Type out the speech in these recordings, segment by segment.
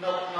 no.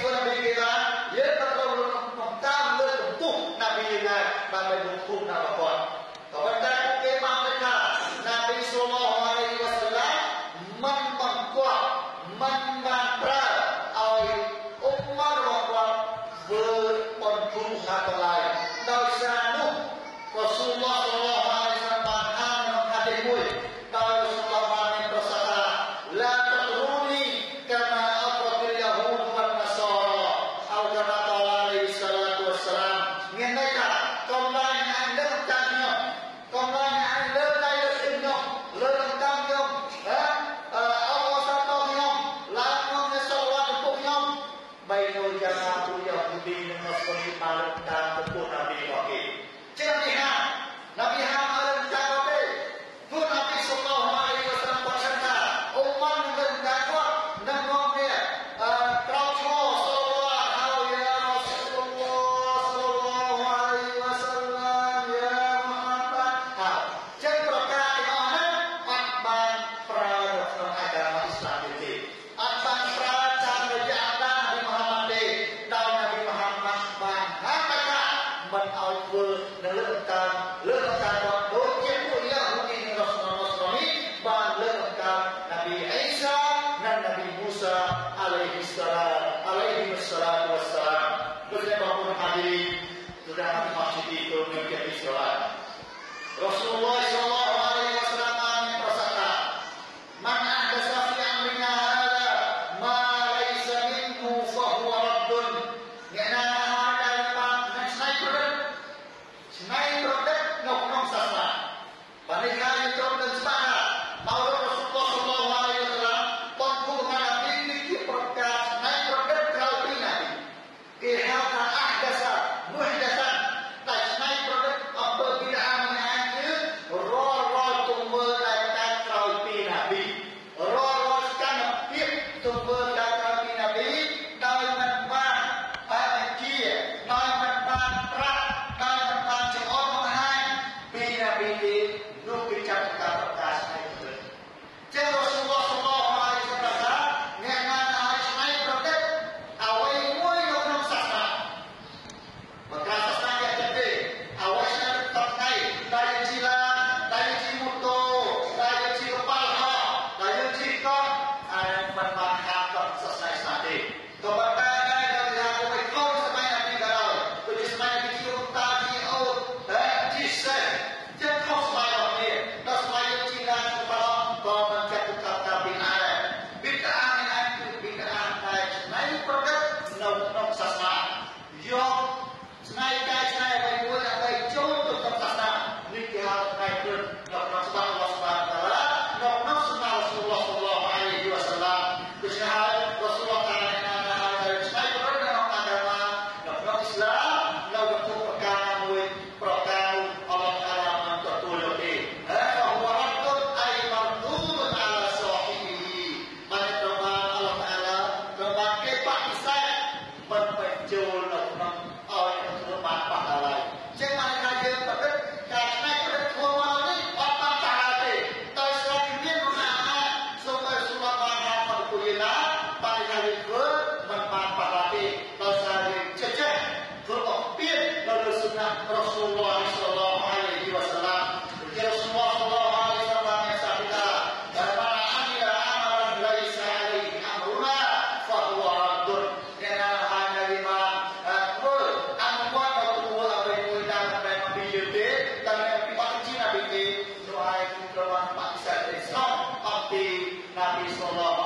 it's going to be ては、ロスの終りの。Nabi Nabi SAW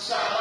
inshallah.